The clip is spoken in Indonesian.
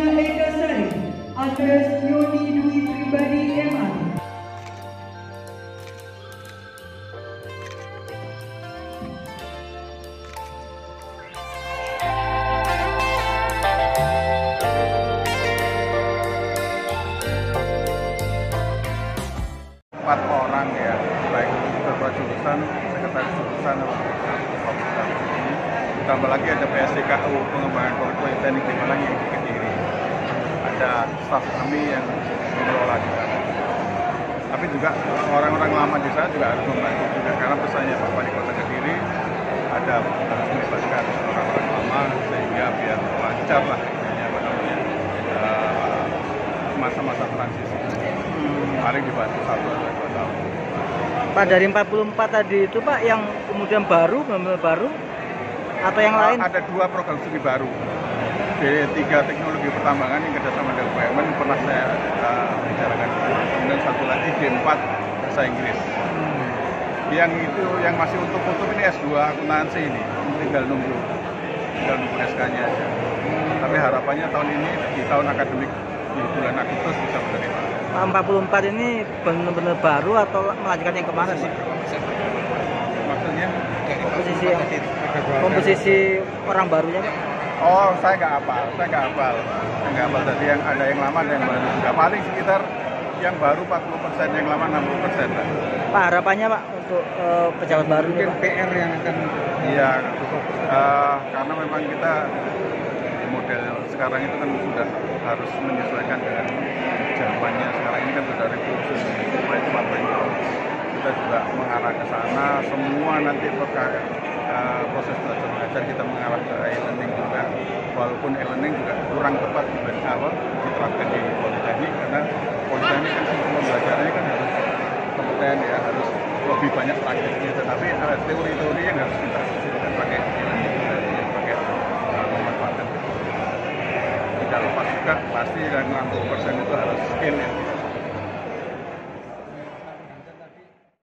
Nia empat orang ya baik jurusan sekretaris jurusan ditambah lagi ada PSDKU pengembangan politeknik di Malang yang ada staf kami yang mengelola di sana. Tapi juga orang-orang lama di sana juga harus membantu juga karena pesannya Pak Wali Kota Kediri ada harus melibatkan orang-orang lama sehingga biar lancar lah istilahnya apa namanya eh, masa-masa transisi. Paling dibantu satu atau dua tahun. Pak dari 44 tadi itu Pak yang kemudian baru benar-benar baru atau yang lain? ada dua program studi baru di tiga teknologi pertambangan yang kerjasama dengan BUMN pernah saya uh, bicarakan kemudian satu lagi D4 bahasa Inggris. Yang itu yang masih untuk-untuk ini S2 akuntansi ini. Tinggal nunggu tinggal nunggu SK nya aja. Tapi harapannya tahun ini di tahun akademik di bulan Agustus bisa menerima. Pak 44 ini benar-benar baru atau melanjutkan yang ke mana sih? maksudnya? Komposisi yang komposisi orang barunya? Oh, saya nggak hafal, saya nggak hafal, saya nggak hafal. Jadi yang ada yang lama, ada yang baru. Nggak paling sekitar yang baru 40 persen, yang lama 60 persen. Pak harapannya Pak untuk eh, pejabat baru ini Pak? PR yang akan Iya, eh, karena memang kita model sekarang itu kan sudah harus menyesuaikan dengan zamannya. Sekarang ini kan sudah revolusi, kita juga mengarah ke sana. Semua nanti terkait eh, proses belajar mengajar kita mengarah ke e-learning juga. Walaupun e-learning juga kurang tepat dibanding awal diterapkan di politeknik karena politeknik kan sistem pembelajarannya kan harus kompeten ya harus lebih banyak prakteknya. Tetapi ada teori-teori yang harus kita sisihkan pakai e-learning dan pakai uh, memanfaatkan. Tidak lepas juga pasti yang 60% itu harus skill yang